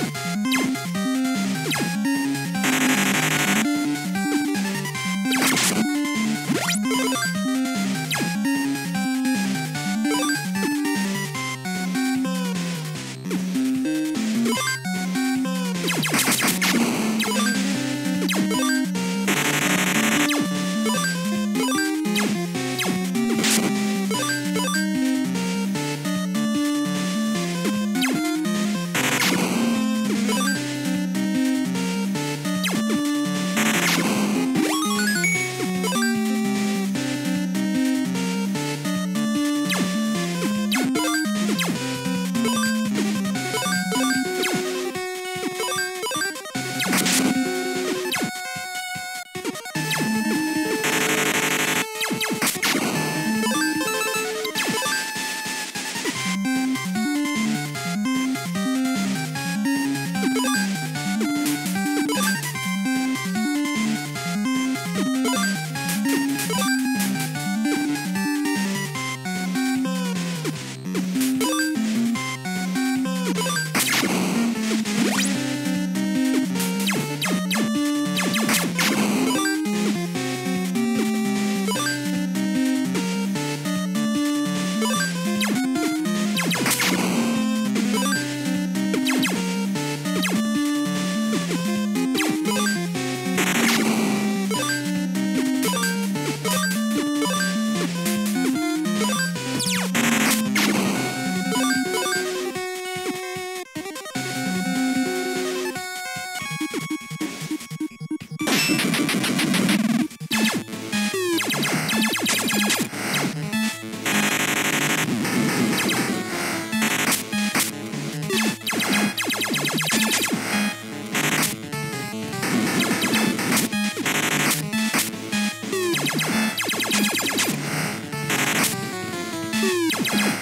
you you